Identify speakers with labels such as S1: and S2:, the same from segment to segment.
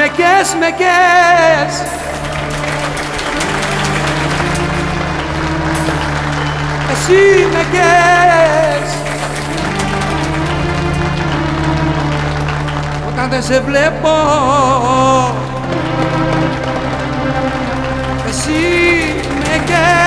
S1: Μεκές, μεκές. Εσύ μεκές. Όταν δεν σε βλέπω, εσύ μεκές.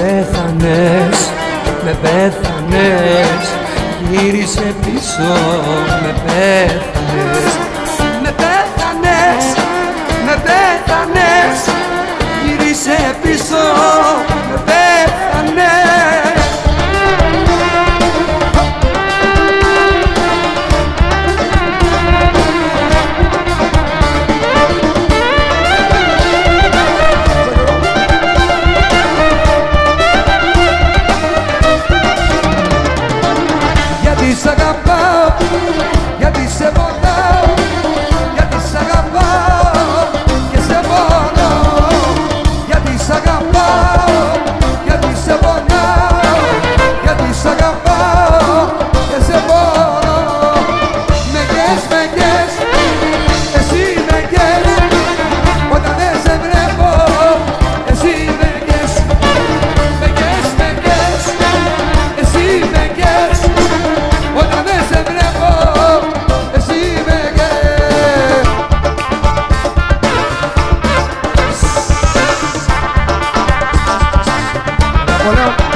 S2: πέθανες, με πέθανες Γύρισε πίσω, με πέθανες.
S1: αγαπάω Γιατί σε ποτέ Well,